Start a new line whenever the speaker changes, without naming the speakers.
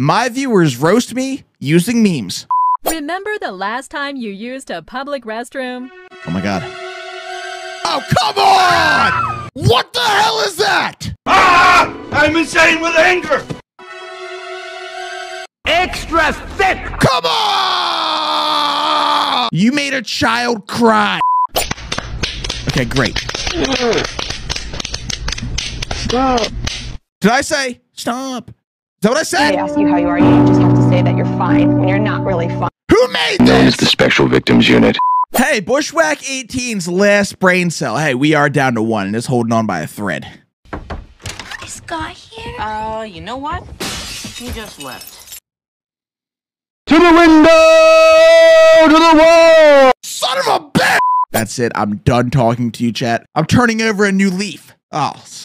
My viewers roast me using memes.
Remember the last time you used a public restroom?
Oh my god. Oh, come on! What the hell is that?
Ah! I'm insane with anger!
Extra thick!
Come on! You made a child cry. Okay, great. Stop. Did I say stop? Is that what I
They
said?
ask you how you are, you just have to say that you're fine when you're not really fine.
Who made
known
this?
as the Special Victims Unit.
Hey, Bushwhack 18's last brain cell. Hey, we are down to one and it's holding on by a thread.
Is Scott here?
Uh, you know what? He just left.
To the window! To the wall!
Son of a bitch! That's it. I'm done talking to you, chat. I'm turning over a new leaf. Oh. Who says that?